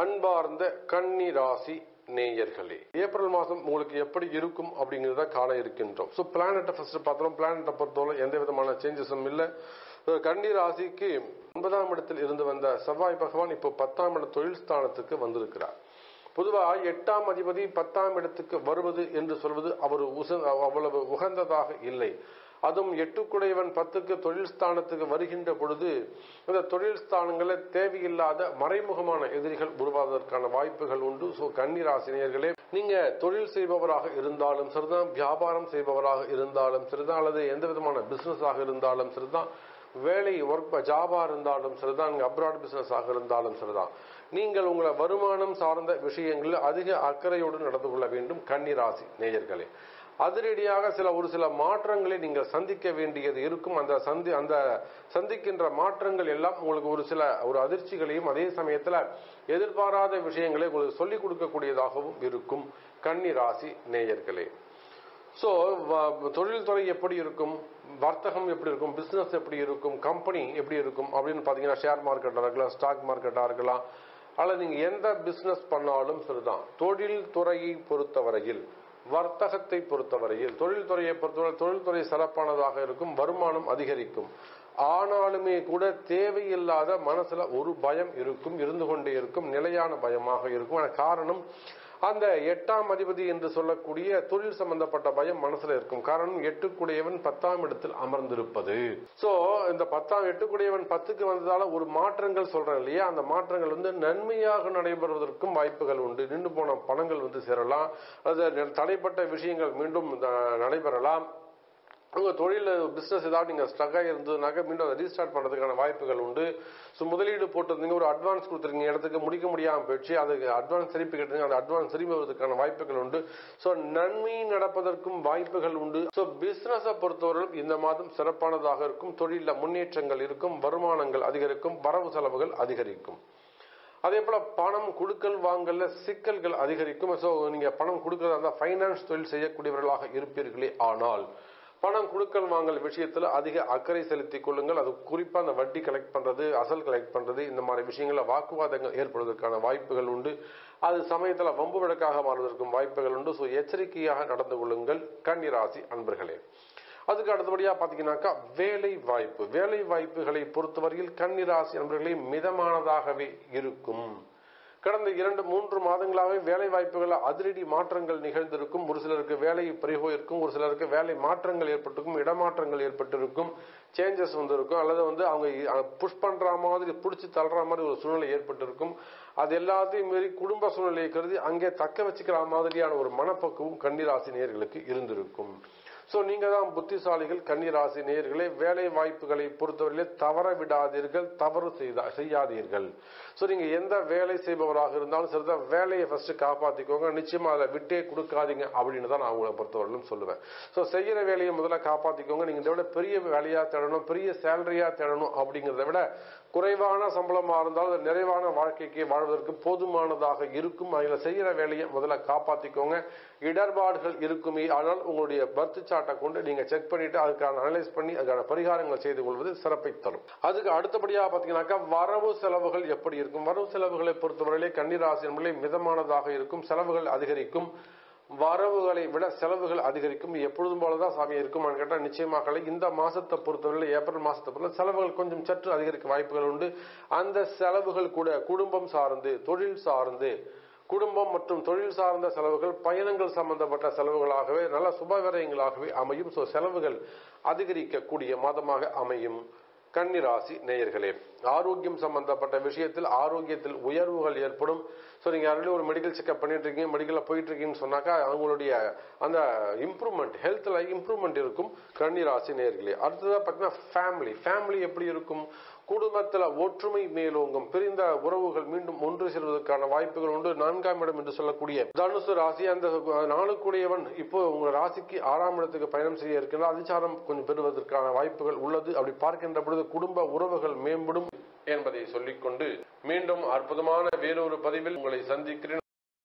அன்பார்ந்த கன்னி ராசி நேயர்களே ஏப்ரல் மாதம் உங்களுக்கு எப்படி இருக்கும் அப்படிங்கிறத காண இருக்கின்றோம். ஸோ பிளானட்டை ஃபர்ஸ்ட் பார்த்தோம் பிளானட்டை பொறுத்தவரை எந்த விதமான சேஞ்சஸும் இல்லை. கன்னி ராசிக்கு ஒன்பதாம் இடத்தில் இருந்து வந்த செவ்வாய் பகவான் இப்போ பத்தாம் இட தொழில் ஸ்தானத்துக்கு வந்திருக்கிறார். பொதுவாக எட்டாம் அதிபதி பத்தாம் இடத்துக்கு வருவது என்று சொல்வது அவர் அவ்வளவு உகந்ததாக இல்லை. அதுவும் எட்டுக்குடையவன் பத்துக்கு தொழில் ஸ்தானத்துக்கு வருகின்ற பொழுது இந்த தொழில் ஸ்தானங்களில் தேவையில்லாத மறைமுகமான எதிரிகள் உருவாவதற்கான வாய்ப்புகள் உண்டு. ஸோ கன்னிராசினியர்களே நீங்க தொழில் செய்பவராக இருந்தாலும் சரிதான் வியாபாரம் செய்பவராக இருந்தாலும் சரிதான் அல்லது எந்த விதமான பிசினஸ் ஆக இருந்தாலும் சரிதான் வேலை ஒர்க் ஜாபா இருந்தாலும் சரிதான் இங்கே அப்ராட் பிசினஸ் ஆக இருந்தாலும் சரிதான். நீங்கள் உங்களை வருமானம் சார்ந்த விஷயங்களில் அதிக அக்கறையோடு நடந்து கொள்ள வேண்டும் கன்னிராசி நேயர்களே அதிரடியாக சில ஒரு சில மாற்றங்களை நீங்கள் சந்திக்க வேண்டியது இருக்கும். அந்த சந்தி அந்த சந்திக்கின்ற மாற்றங்கள் எல்லாம் உங்களுக்கு ஒரு சில ஒரு அதிர்ச்சிகளையும் அதே சமயத்தில் எதிர்பாராத விஷயங்களை உங்களுக்கு சொல்லிக் கொடுக்கக்கூடியதாகவும் இருக்கும். கன்னி ராசி நேயர்களே. ஸோ தொழில்துறை எப்படி இருக்கும்? வர்த்தகம் எப்படி இருக்கும்? பிஸ்னஸ் எப்படி இருக்கும்? கம்பெனி எப்படி இருக்கும்? அப்படின்னு பார்த்தீங்கன்னா ஷேர் மார்க்கெட்டாக இருக்கலாம் ஸ்டாக் மார்க்கெட்டாக இருக்கலாம் அல்லது நீங்கள் எந்த பிஸ்னஸ் பண்ணாலும் சரிதான். தொழில் துறையை பொறுத்தவரையில் வர்த்தகத்தை பொறுத்தவரையில் தொழில்துறையை பொறுத்தவரை தொழில்துறை சிறப்பானதாக இருக்கும் வருமானம் அதிகரிக்கும். ஆனாலுமே கூட தேவையில்லாத மனசுல ஒரு பயம் இருக்கும் இருந்து கொண்டே இருக்கும் நிலையான பயமாக இருக்கும். காரணம் அந்த எட்டாம் அதிபதி என்று சொல்லக்கூடிய தொழில் சம்பந்தப்பட்ட பயம் மனசுல இருக்கும். காரணம் எட்டுக்குடையவன் பத்தாம் இடத்தில் அமர்ந்திருப்பது. சோ இந்த பத்தாம் எட்டுக்குடையவன் பத்துக்கு வந்ததால ஒரு மாற்றங்கள் சொல்றேன் இல்லையா? அந்த மாற்றங்கள் வந்து நன்மையாக நடைபெறுவதற்கும் வாய்ப்புகள் உண்டு. நின்று போன பணங்கள் வந்து சேரலாம். அது தடைப்பட்ட விஷயங்கள் மீண்டும் நடைபெறலாம். உங்கள் தொழிலில் பிசினஸ் ஏதாவது நீங்கள் ஸ்ட்ரக்காக இருந்ததுனாக்க மீண்டும் அதை ரீஸ்டார்ட் பண்ணுறதுக்கான வாய்ப்புகள் உண்டு. ஸோ முதலீடு போட்டிருந்தீங்க ஒரு அட்வான்ஸ் கொடுத்துருக்கீங்க இடத்துக்கு முடிக்க முடியாமல் போயிடுச்சு. அதுக்கு அட்வான்ஸ் திருப்பி கேட்டுங்க அந்த அட்வான்ஸ் திரும்பி வருவதற்கான வாய்ப்புகள் உண்டு. ஸோ நன்மை நடப்பதற்கும் வாய்ப்புகள் உண்டு. ஸோ பிஸ்னஸை பொறுத்தவரையிலும் இந்த மாதம் சிறப்பானதாக இருக்கும். தொழிலில் முன்னேற்றங்கள் இருக்கும் வருமானங்கள் அதிகரிக்கும் வரவு செலவுகள் அதிகரிக்கும். அதே போல பணம் கொடுக்கல் வாங்கல சிக்கல்கள் அதிகரிக்கும். ஸோ நீங்க பணம் கொடுக்கறதா இருந்தால் ஃபைனான்ஸ் தொழில் செய்யக்கூடியவர்களாக இருப்பீர்களே ஆனால் பணம் கொடுக்கல் வாங்கல் விஷயத்துல அதிக அக்கறை செலுத்திக் கொள்ளுங்கள். அது குறிப்பா அந்த வட்டி கலெக்ட் பண்றது அசல் கலெக்ட் பண்றது இந்த மாதிரி விஷயங்கள்ல வாக்குவாதங்கள் ஏற்படுவதற்கான வாய்ப்புகள் உண்டு. அது சமயத்துல வம்பு வழக்காக மாறுவதற்கும் வாய்ப்புகள் உண்டு. ஸோ எச்சரிக்கையாக நடந்து கொள்ளுங்கள் கன்னிராசி அன்பர்களே. அதுக்கு அடுத்தபடியா பாத்தீங்கன்னாக்கா வேலை வாய்ப்பு. வேலை வாய்ப்புகளை பொறுத்தவரையில் கன்னிராசி அன்பர்களே மிதமானதாகவே இருக்கும். கடந்த இரண்டு மூன்று மாதங்களாகவே வேலை வாய்ப்புகள் அதிரடி மாற்றங்கள் நிகழ்ந்திருக்கும். ஒரு சிலருக்கு வேலை பறிபோயிருக்கும் ஒரு சிலருக்கு வேலை மாற்றங்கள் ஏற்பட்டிருக்கும் இடமாற்றங்கள் ஏற்பட்டிருக்கும் சேஞ்சஸ் வந்திருக்கும். அல்லது வந்து அவங்க புஷ் பண்ற மாதிரி பிடிச்சி தள்ளுற மாதிரி ஒரு சூழ்நிலை ஏற்பட்டிருக்கும். அது எல்லாத்தையும் மீறி குடும்ப சூழ்நிலையை கருதி அங்கே தக்க வச்சுக்கிற மாதிரியான ஒரு மனப்பக்குவம் கன்னிராசி நேர்களுக்கு இருந்திருக்கும். ஸோ நீங்கள் தான் புத்திசாலிகள் கன்னிராசி நேர்களே வேலை வாய்ப்புகளை பொறுத்தவரையிலே தவற விடாதீர்கள் தவறு செய்தா செய்யாதீர்கள். ஸோ நீங்கள் எந்த வேலை செய்பவராக இருந்தாலும் சரிதான் வேலையை ஃபர்ஸ்ட் காப்பாற்றிக்கோங்க நிச்சயமாக அதை விட்டே கொடுக்காதீங்க அப்படின்னு தான் நான் உங்களை பொறுத்தவரையிலும் சொல்லுவேன். ஸோ செய்கிற வேலையை முதல்ல காப்பாற்றிக்கோங்க நீங்கள் இதை விட பெரிய வேலையாக தேடணும் பெரிய சேலரியாக தேடணும் அப்படிங்கிறத விட குறைவான சம்பளமாக இருந்தாலும் அது நிறைவான வாழ்க்கைக்கு வாழ்வதற்கு போதுமானதாக இருக்கும். அதில் செய்கிற வேலையை முதல்ல காப்பாற்றிக்கோங்க இடர்பாடுகள் இருக்குமே ஆனால் உங்களுடைய பர்த்து சார்ட்டை கொண்டு நீங்க செக் பண்ணிட்டு அதுக்கான அனலைஸ் பண்ணி அதுக்கான பரிகாரங்கள் செய்து கொள்வது சிறப்பை தரும். அதுக்கு அடுத்தபடியாக பாத்தீங்கன்னாக்கா வரவு செலவுகள் எப்படி இருக்கும்? வரவு செலவுகளை பொறுத்தவரையிலே கன்னிராசி என்பதை மிதமானதாக இருக்கும். செலவுகள் அதிகரிக்கும். வரவுகளை விட செலவுகள் அதிகரிக்கும். எப்பொழுதும் போலதான் சாமி இருக்கும் கேட்டால் நிச்சயமாக இல்லை. இந்த மாசத்தை பொறுத்தவரை ஏப்ரல் மாசத்தை பொறுத்த செலவுகள் கொஞ்சம் சற்று அதிகரிக்க வாய்ப்புகள் உண்டு. அந்த செலவுகள் கூட குடும்பம் சார்ந்து தொழில் சார்ந்து குடும்பம் மற்றும் தொழில் சார்ந்த செலவுகள் பயணங்கள் சம்பந்தப்பட்ட செலவுகளாகவே நல்ல சுபவிரயங்களாகவே அமையும். ஸோ செலவுகள் அதிகரிக்கக்கூடிய மாதமாக அமையும். கன்னிராசி நேயர்களே ஆரோக்கியம் சம்பந்தப்பட்ட விஷயத்தில் ஆரோக்கியத்தில் உயர்வுகள் ஏற்படும். ஸோ நீங்கள் ஆல்ரெடி ஒரு மெடிக்கல் செக்அப் பண்ணிட்டு இருக்கீங்க மெடிக்கலில் போயிட்டு இருக்கீங்கன்னு சொன்னாக்கா அவங்களுடைய அந்த இம்ப்ரூவ்மெண்ட் ஹெல்த்தில் இம்ப்ரூவ்மெண்ட் இருக்கும். கன்னிராசி நேயர்களே அடுத்ததாக பார்த்தீங்கன்னா ஃபேமிலி ஃபேமிலி எப்படி இருக்கும்? குடும்பத்துல ஒற்றுமை மேலோங்கும் பிரிந்த உறவுகள் மீண்டும் ஒன்று சேர்வதற்கான வாய்ப்புகள் உண்டு. நான்காம் இடம் என்று சொல்லக்கூடிய தனுசு ராசி அந்த நாளுக்குடையவன் இப்போ உங்க ராசிக்கு ஆறாம் இடத்துக்கு பயணம் செய்ய இருக்கின்ற அதிசாரம் கொஞ்சம் பெறுவதற்கான வாய்ப்புகள் உள்ளது. அப்படி பார்க்கின்ற பொழுது குடும்ப உறவுகள் மேம்படும் என்பதை சொல்லிக்கொண்டு மீண்டும் அற்புதமான வேறொரு பதிவில் உங்களை சந்திக்கிறேன்.